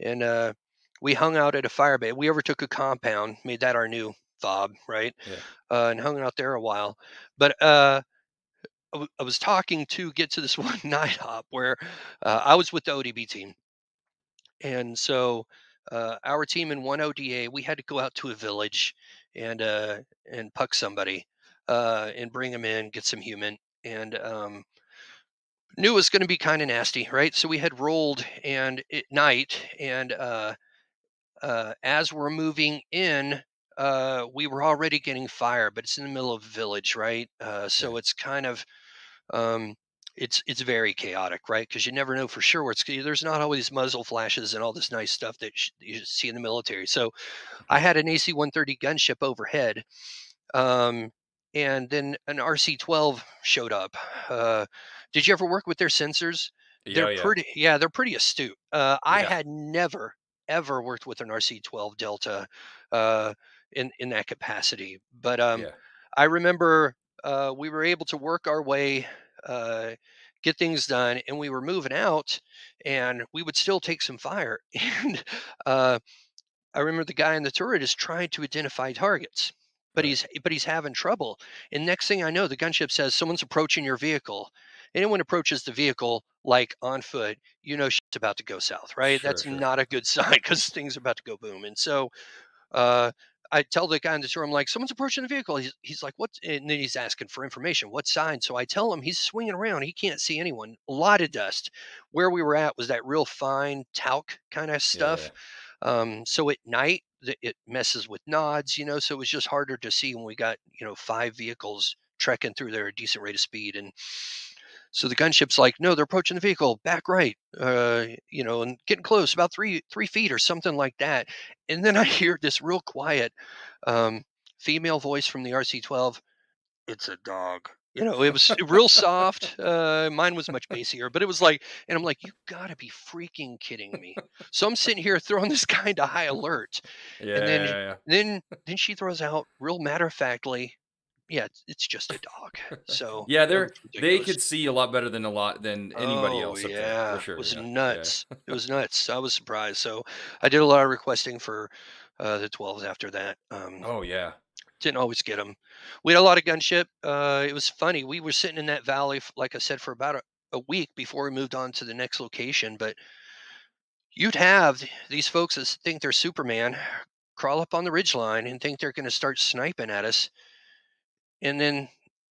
and uh, we hung out at a fire bay. We overtook a compound, made that our new fob, right? Yeah. Uh, and hung out there a while. But uh, I, w- I was talking to get to this *laughs* one night hop where uh, I was with the ODB team, and so uh, our team in one ODA, we had to go out to a village and uh, and PUC somebody uh, and bring them in, get some HUMINT, and um, knew it was going to be kind of nasty, right? So we had rolled and at night, and uh, uh, as we're moving in, uh, we were already getting fire, but it's in the middle of a village, right? Uh, so it's kind of um, it's it's very chaotic, right? Because you never know for sure where it's. There's not always muzzle flashes and all this nice stuff that you see in the military. So I Mhm. had an AC-130 gunship overhead, um, and then an RC-12 showed up. Uh, did you ever work with their sensors? Yeah. They're Yeah. pretty. Yeah, they're pretty astute. Uh, I Yeah. had never ever worked with an RC-12 Delta uh, in in that capacity, but um. I remember uh, we were able to work our way, uh, get things done, and we were moving out, and we would still take some fire. *laughs* And uh, I remember the guy in the turret is trying to identify targets, but he's but he's having trouble. And next thing I know, the gunship says someone's approaching your vehicle. Anyone approaches the vehicle like on foot, you know shit's about to go south, right? Sure. That's Sure. not a good *laughs* sign because things are about to go boom. And so uh, I tell the guy in the store, I'm like, someone's approaching the vehicle. He's, he's like, what? And then he's asking for information. What sign? So I tell him he's swinging around. He can't see anyone. A lot of dust. Where we were at was that real fine talc kind of stuff. Yeah. Um, so at night, it messes with nods, you know, so it was just harder to see when we got, you know, five vehicles trekking through there at a decent rate of speed. And so the gunship's like, no, they're approaching the vehicle, back right, uh, you know, and getting close, about three three feet or something like that. And then *laughs* I hear this real quiet um, female voice from the RC-12. It's a dog. You know, it was real soft. Uh, mine was much bassier, but it was like, and I'm like, you gotta be freaking kidding me. So I'm sitting here throwing *laughs* this guy into high alert. Yeah. then- yeah, yeah. Then then she throws out real matter of factly, yeah, it's, just a dog. So Yeah, they're they could see a lot better than a lot than anybody Oh, else. up there, yeah, for sure. it was yeah, yeah. nuts. It *laughs* was nuts. I was surprised. So I did a lot of requesting for uh, the 12s after that. Um, Oh yeah. Didn't always get them. We had a lot of gunship. Uh, it was funny. We were sitting in that valley, like I said, for about a, a week before we moved on to the next location. But you'd have these folks that think they're Superman crawl up on the ridge line and think they're going to start sniping at us, and then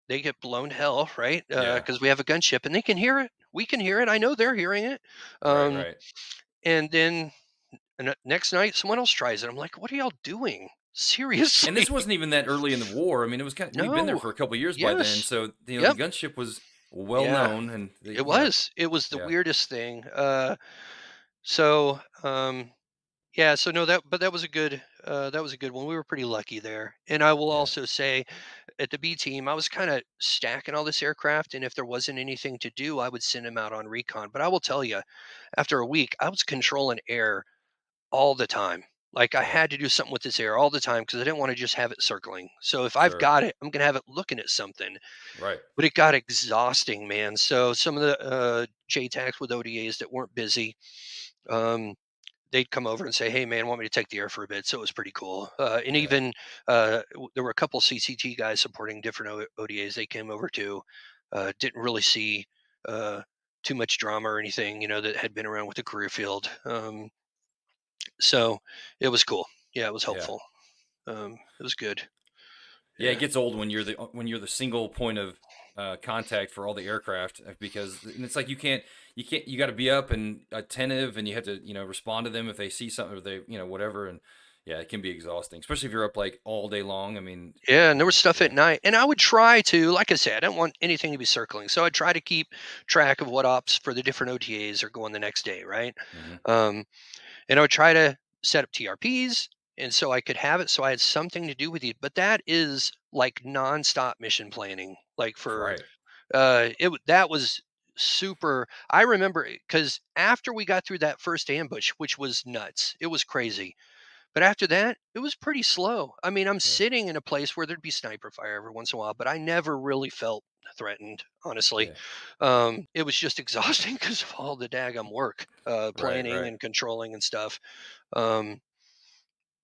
they get blown to hell, right? Yeah. Because we have a gunship and they can hear it. We can hear it. I know they're hearing it. right. Um, Right. And then and, uh, next night, someone else tries it. I'm like, what are y'all doing? Seriously? And this wasn't even that early in the war. I mean, it was kind of we've been there for a couple years by then, so you know Yep. the gunship was well Yeah. known, and the, It know, was. It was the Yeah. weirdest thing. Uh, so um, yeah. So no, that but that was a good. Uh, that was a good one. We were pretty lucky there. And I will Yeah. also say, at the B team, I was kind of stacking all this aircraft, and if there wasn't anything to do, I would send them out on recon. But I will tell you, after a week, I was controlling air all the time. Like I had to do something with this air all the time because I didn't want to just have it circling. So if I've Sure. got it, I'm gonna have it looking at something right. but it got exhausting, man. So some of the uh, JTACs with ODAs that weren't busy, um, they'd come over and say, "Hey, man, want me to take the air for a bit?" So it was pretty cool. Uh, and even uh, there were a couple CCT guys supporting different o- ODAs. They came over to, Uh, didn't really see uh, too much drama or anything, you know, that had been around with the career field. Um, so it was cool. Yeah, it was Yeah. helpful. Um, it was good. Yeah, it gets old when you're the when you're the single point of uh, contact for all the aircraft uh, because and it's like you can't you can't you got to be up and attentive and you have to you know respond to them if they see something or they you know whatever and yeah it can be exhausting especially if you're up like all day long. I mean Yeah, and there was stuff at night. And I would try to, like I said, I don't want anything to be circling. So I'd try to keep track of what ops for the different ODAs are going the next day, right? mhm, Um, and I would try to set up TRPs. And so I could have it so I had something to do with it. But that is like nonstop mission planning. Like for right uh it that was super I remember because after we got through that first ambush, which was nuts, it was crazy. But after that, it was pretty slow. I mean, I'm sitting in a place where there'd be sniper fire every once in a while, but I never really felt threatened, honestly. yeah, Um, it was just *laughs* exhausting because of all the daggum work, uh, planning right. and controlling and stuff. Um,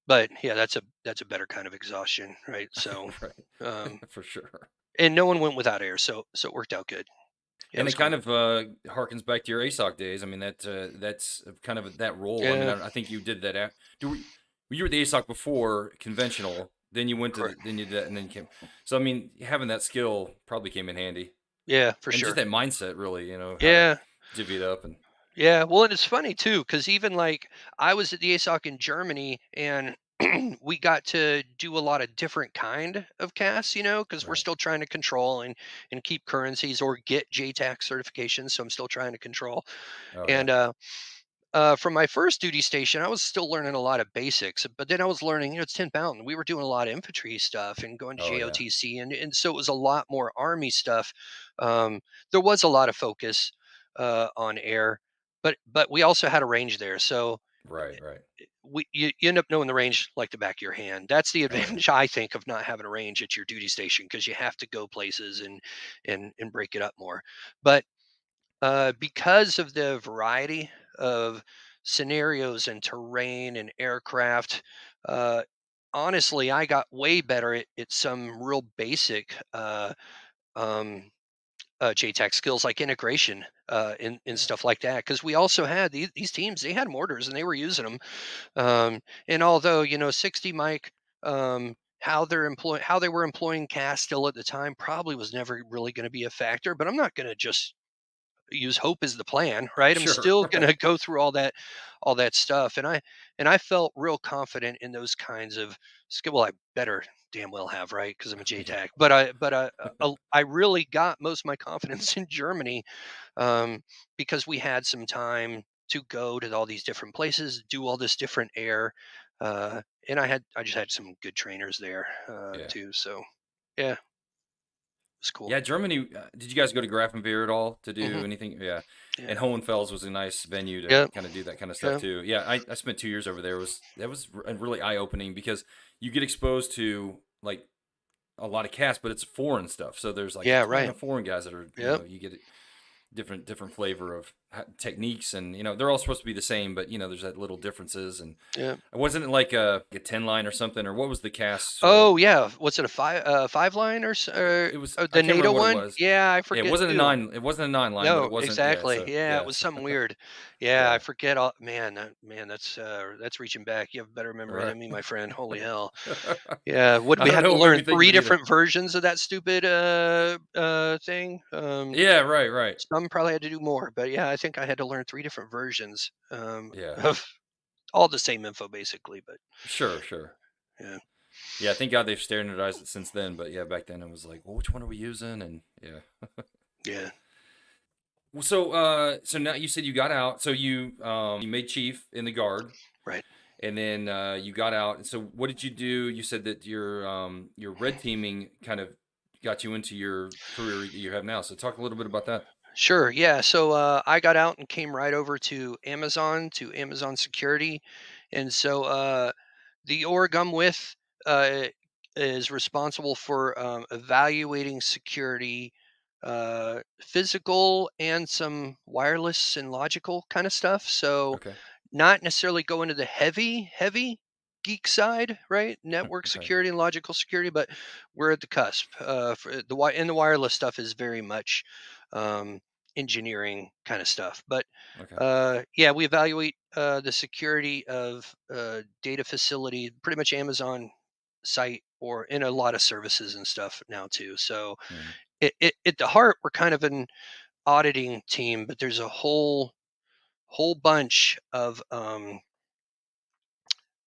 but yeah, that's a that's a better kind of exhaustion, right? *laughs* So, right. um, *laughs* For sure. and no one went without air, so so it worked out good. Yeah, And it cool. kind of uh, harkens back to your ASOC days. I mean, that uh, that's kind of that role. I mean, I, I think you did that. After, do we, you were the ASOC before conventional, then you went to correct. then you did that, and then you came. So I mean, having that skill probably came in handy, Yeah, for and just that mindset, really. You know Yeah, divvy it up and yeah. Well, and it's funny too, because even like I was at the ASOC in Germany, and *clears throat* we got to do a lot of different kind of casts, you know, because we're still trying to control and and keep currencies or get JTAC certifications. So I'm still trying to control. Oh yeah. And uh, uh, from my first duty station, I was still learning a lot of basics, but then I was learning, you know, it's 10 Mountain. We were doing a lot of infantry stuff and going to Oh yeah. JOTC. And, and so it was a lot more Army stuff. Um, there was a lot of focus uh, on air, but but we also had a range there. So Right. Right. we you, you end up knowing the range like the back of your hand. That's the advantage *laughs* I think of not having a range at your duty station because you have to go places and and and break it up more. But uh, because of the variety of scenarios and terrain and aircraft, uh, honestly, I got way better at, at some real basic uh, um, uh, JTAC skills like integration uh, and, and stuff like that. Because we also had these, these teams, they had mortars and they were using them. Um, and although, you know, 60 Mike, um, how they're employing, how they were employing CAS still at the time probably was never really going to be a factor. But I'm not going to just use hope as the plan, right? I'm Sure. still going to go through all that all that stuff and I and I felt real confident in those kinds of skill well I better damn well have, right? Cuz I'm a. JTAC. But I but I *laughs* uh, I really got most of my confidence *laughs* in Germany um because we had some time to go to all these different places, do all this different air uh and I had I just had some good trainers there uh Yeah. too. So, yeah, it's cool. Yeah. Germany. Uh, did you guys go to Grafenwehr at all to do anything? Yeah. Yeah. And Hohenfels was a nice venue to Yeah. kind of do that kind of stuff Yeah. too. Yeah, I, I spent two years over there. It was that was really eye opening because you get exposed to like a lot of CAS, but it's foreign stuff. So there's like a Yeah, right. of foreign guys that are you know you get different different flavor of techniques and you know they're all supposed to be the same, but you know there's that little differences and Yeah. wasn't it like a, a ten line or something or what was the CAS? Oh yeah, was it a five uh, five line or, or it was I the NATO one? was. Yeah, I Yeah, it wasn't a nine. It wasn't a nine line, No, it wasn't. Yeah, exactly. so Yeah, it was *laughs* something weird. Yeah, I forget all. Man, man, that's uh, that's reaching back. You have better memory right. than me, my friend. Holy *laughs* hell. Yeah, what we had to know what made me learn three it either. different versions of that stupid uh uh thing? Um, Yeah, right, right. some probably had to do more, but yeah, I think I had to learn three different versions um *laughs* Yeah, of all the same info basically. But sure, sure. yeah, Yeah, thank God they've standardized it since then. But yeah, back then it was like, well, which one are we using? And yeah. yeah, Well, so uh, so now you said you got out. So you um you made chief in the guard, right. and then uh, you got out. And so what did you do? You said that your um your red teaming kind of got you into your career that you have now. So talk a little bit about that. Sure. Yeah. So uh, I got out and came right over to Amazon to Amazon Security, and so uh, the org I'm with uh, is responsible for um, evaluating security, uh, physical and some wireless and logical kind of stuff. So Okay. not necessarily go into the heavy, heavy geek side, right? Network security and logical security, but we're at the cusp. Uh, for the and the wireless stuff is very much um, engineering kind of stuff. But Okay. uh, yeah, we evaluate uh, the security of uh, data facility, pretty much Amazon site or in a lot of services and stuff now too. So Mhm. it, it, at the heart, we're kind of an auditing team, but there's a whole whole bunch of um,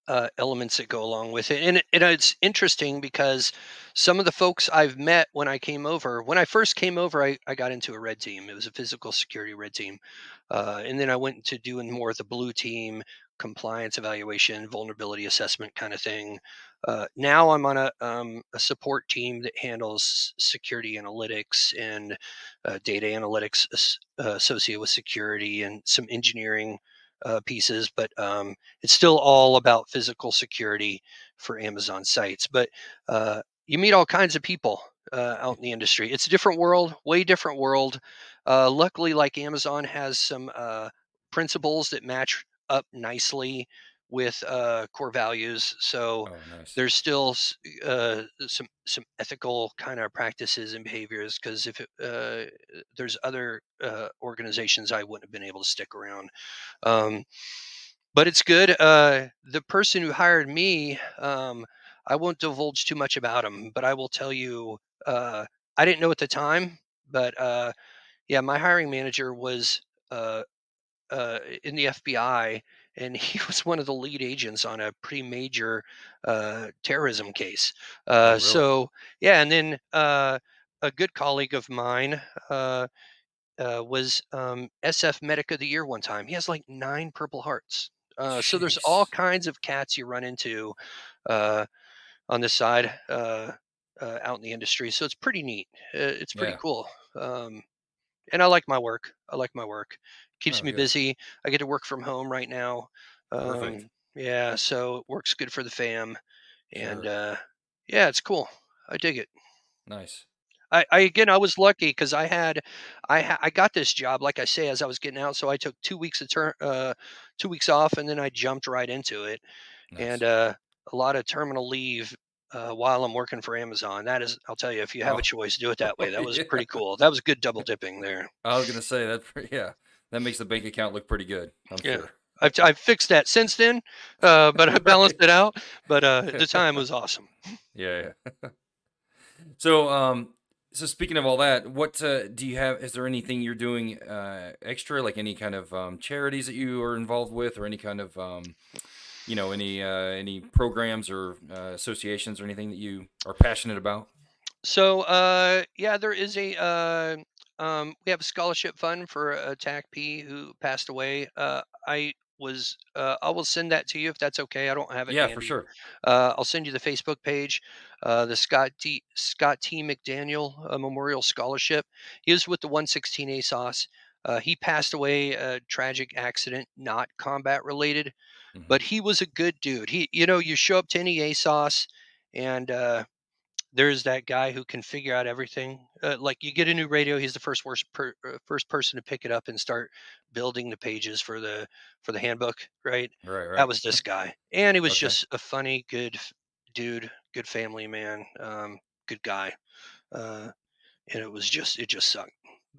uh, elements that go along with it. And, and it's interesting because some of the folks I've met when I came over, when I first came over, I, I got into a red team. It was a physical security red team. Uh, and then I went into doing more of the blue team, compliance evaluation, vulnerability assessment kind of thing. Uh, now I'm on a, um, a support team that handles security analytics and uh, data analytics uh, associated with security and some engineering uh, pieces. But um, it's still all about physical security for Amazon sites. But uh, you meet all kinds of people uh, out in the industry. It's a different world, way different world. Uh, luckily, like Amazon has some uh, principles that match up nicely with uh, core values. So Oh, nice. there's still uh, some some ethical kind of practices and behaviors because if it, uh, there's other uh, organizations I wouldn't have been able to stick around. Um, but it's good. Uh, the person who hired me, um, I won't divulge too much about him, but I will tell you, uh, I didn't know at the time, but uh, yeah, my hiring manager was uh, uh, in the FBI, and he was one of the lead agents on a pretty major uh, terrorism case. Oh, Uh, really? so yeah, and then uh, a good colleague of mine. Uh, uh, was um, SF Medic of the Year one time. He has like nine Purple Hearts. Uh, so there's all kinds of cats you run into uh, on this side uh, uh, out in the industry. So it's pretty neat. It's pretty Yeah. cool. Um, and I like my work. I like my work. Keeps Oh, me good. busy. I get to work from home right now. Um, yeah, so it works good for the fam. And Sure. uh, yeah, it's cool. I dig it. Nice. I, I again, I was lucky because I had, I ha- I got this job, like I say, as I was getting out. So I took two weeks of turn, uh, two weeks off, and then I jumped right into it. And uh, a lot of terminal leave uh, while I'm working for Amazon. That is, I'll tell you, if you have Oh. a choice, do it that way. That was Yeah. *laughs* pretty cool. That was good double dipping there. I was gonna say that. Yeah, that makes the bank account look pretty good. I'm Yeah. sure. I've, I've fixed that since then, uh, *laughs* but I balanced it out. But uh, at *laughs* the time was awesome. Yeah. yeah. *laughs* so, um, so speaking of all that, what uh, do you have? Is there anything you're doing uh, extra, like any kind of um, charities that you are involved with, or any kind of, um, you know, any uh, any programs or uh, associations or anything that you are passionate about? So uh, yeah, there is a uh, um, we have a scholarship fund for a TACP who passed away. Uh, I was uh, I will send that to you if that's okay. I don't have it Yeah, for sure. Uh, I'll send you the Facebook page, uh, the Scott T Scott T McDaniel uh, Memorial Scholarship. He was with the 116 ASOS. Uh, he passed away a tragic accident, not combat related, Mhm. but he was a good dude. He, you know, you show up to any ASOS, and uh, there's that guy who can figure out everything. Uh, like you get a new radio, he's the first worst per, uh, first person to pick it up and start building the pages for the for the handbook. Right, Right, right. that was this *laughs* guy, and he was Okay. just a funny, good dude, good family man, um, good guy. Uh, and it was just it just sucked.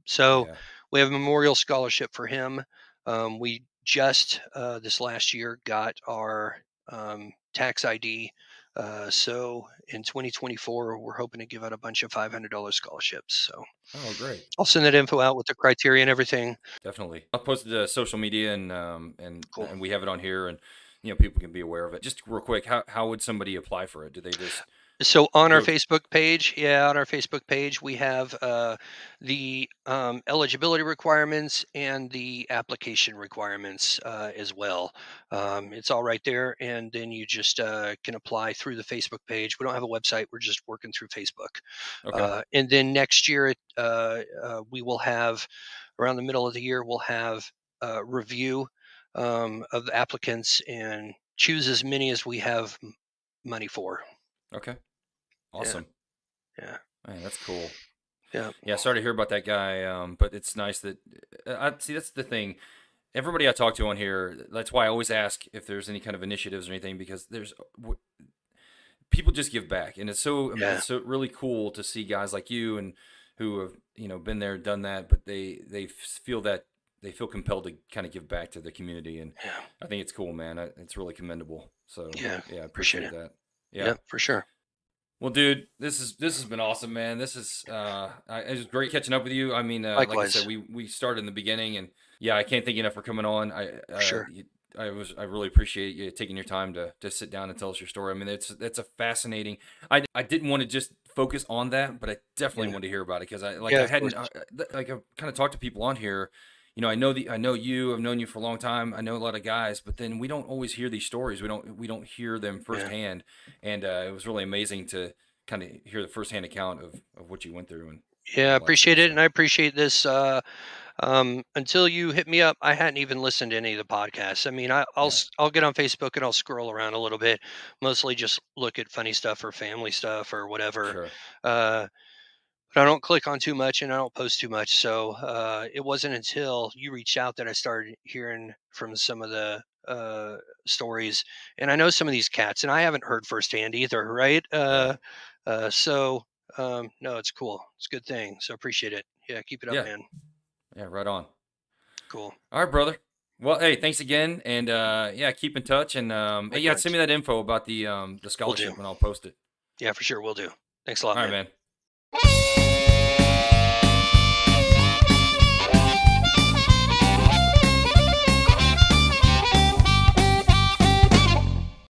So Yeah. we have a memorial scholarship for him. Um, we just uh, this last year got our um, tax ID. Uh, so in 2024, we're hoping to give out a bunch of $500 scholarships. So Oh, great. I'll send that info out with the criteria and everything. Definitely. I'll post it to social media and um and Cool. and we have it on here and you know people can be aware of it. Just real quick, how how would somebody apply for it? Do they just So on our Facebook page, yeah, on our Facebook page, we have uh, the um, eligibility requirements and the application requirements uh, as well. Um, it's all right there, and then you just uh, can apply through the Facebook page. We don't have a website; we're just working through Facebook. okay. Uh, and then next year, uh, uh, we will have around the middle of the year, we'll have a review um, of the applicants and choose as many as we have money for. Okay. Awesome. Yeah. Man, that's cool. Yeah. Yeah, sorry to hear about that guy. Um, but it's nice that uh, I see. That's the thing. Everybody I talk to on here, that's why I always ask if there's any kind of initiatives or anything because there's w- people just give back, and it's so um, Yeah. it's so really cool to see guys like you and who have you know been there, done that, but they they feel that they feel compelled to kind of give back to the community, and Yeah. I think it's cool, man. It's really commendable. So Yeah, yeah, I appreciate appreciate that. Yeah. Yeah, for sure. Well, dude, this is this has been awesome, man. This is uh, it was great catching up with you. I mean, uh, like I said, we we started in the beginning, and yeah, I can't thank you enough for coming on. I uh, Sure. you, I was I really appreciate you taking your time to to sit down and tell us your story. I mean, it's that's a fascinating. I I didn't want to just focus on that, but I definitely Yeah. wanted to hear about it because I like Yeah, I hadn't course. uh, like I've kind of talked to people on here. You know, I know the I know you. I've known you for a long time. I know a lot of guys, but then we don't always hear these stories. We don't we don't hear them Yeah. firsthand, and uh, it was really amazing to kind of hear the firsthand account of, of what you went through and Yeah, that appreciate it, and I appreciate this. Uh, um, until you hit me up, I hadn't even listened to any of the podcasts. I mean, I, I'll yeah, I'll get on Facebook and I'll scroll around a little bit, mostly just look at funny stuff or family stuff or whatever. sure, Uh, but I don't click on too much and I don't post too much. So uh, it wasn't until you reached out that I started hearing from some of the uh, stories, and I know some of these cats, and I haven't heard firsthand either, right? Uh, uh, so um, no, it's cool. It's a good thing. So appreciate it. Yeah, keep it up, Yeah. man. Yeah, right on. Cool. All right, brother. Well, hey, thanks again, and uh, yeah, keep in touch, and um, hey, yeah, send me that info about the um the scholarship, do. and I'll post it. Yeah, for sure. We'll do. Thanks a lot, All right, man. man.